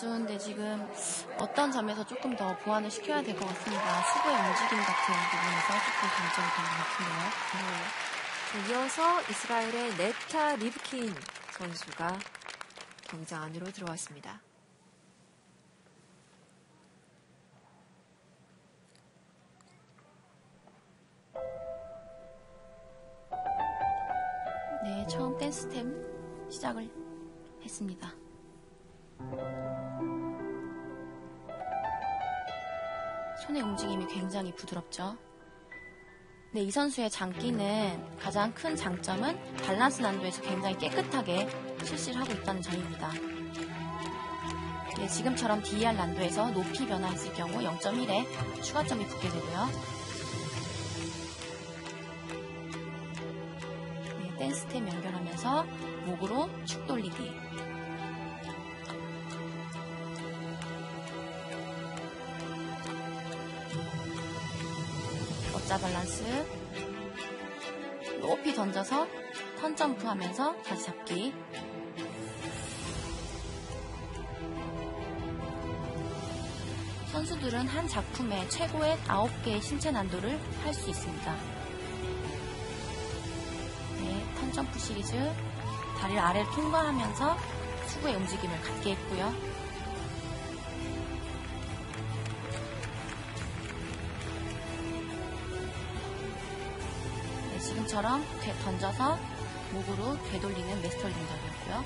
선수인데 지금 어떤 점에서 조금 더 보완을 시켜야 될 것 같습니다. 수구의 움직임 같은 부분에서 조금 단점이 된 것 같은데요. 네. 자, 이어서 이스라엘의 네타 리브킨 선수가 경장 안으로 들어왔습니다. 네, 처음 댄스템 시작을 했습니다. 손의 움직임이 굉장히 부드럽죠. 네, 이 선수의 장기는 가장 큰 장점은 밸런스 난도에서 굉장히 깨끗하게 실시를 하고 있다는 점입니다. 네, 지금처럼 DER 난도에서 높이 변화했을 경우 0.1에 추가점이 붙게 되고요. 네, 댄스템 연결하면서 목으로 축 돌리기. 어짜 밸런스. 높이 던져서 턴 점프 하면서 다시 잡기. 선수들은 한 작품에 최고의 9개의 신체 난도를 할 수 있습니다. 네, 턴 점프 시리즈 다리를 아래로 통과하면서 수구의 움직임을 갖게 했고요. 지금처럼 되- 던져서 목으로 되돌리는 메스털 동작이었고요.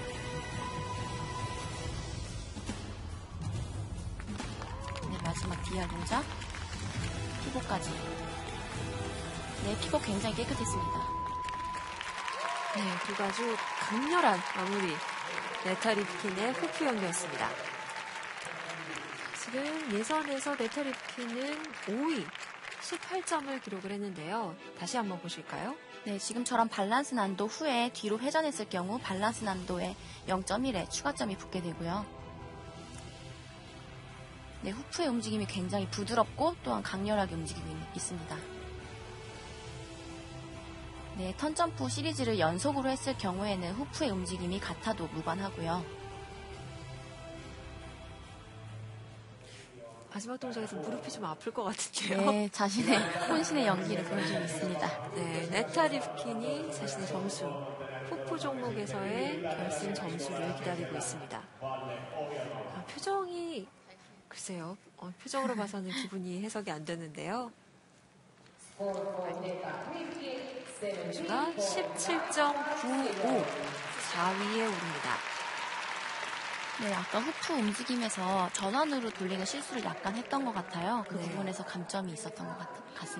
네, 마지막 DR 동작. 피벗까지. 네, 피벗 굉장히 깨끗했습니다. 네, 그리고 아주 강렬한 마무리. 네타 리브킨의 후프 연기였습니다. 지금 예선에서 네타 리브킨은 5위, 18점을 기록을 했는데요. 다시 한번 보실까요? 네, 지금처럼 밸런스 난도 후에 뒤로 회전했을 경우 밸런스 난도에 0.1에 추가점이 붙게 되고요. 네, 후프의 움직임이 굉장히 부드럽고 또한 강렬하게 움직이고 있- 있습니다. 네, 턴점프 시리즈를 연속으로 했을 경우에는 후프의 움직임이 같아도 무관하고요. 마지막 동작에서 무릎이 좀 아플 것 같은데요. 네, 자신의 혼신의 연기를 보여주고 있습니다. 네, 네타 리브킨이 자신의 점수, 호프 종목에서의 결승 점수를 기다리고 있습니다. 아, 표정이 글쎄요, 어, 표정으로 봐서는 기분이 해석이 안 되는데요. 점수가 17.95, 4위에 오릅니다. 네, 아까 후프 움직임에서 전환으로 돌리는 실수를 약간 했던 것 같아요. 그 네. 부분에서 감점이 있었던 것 같, 같습니다.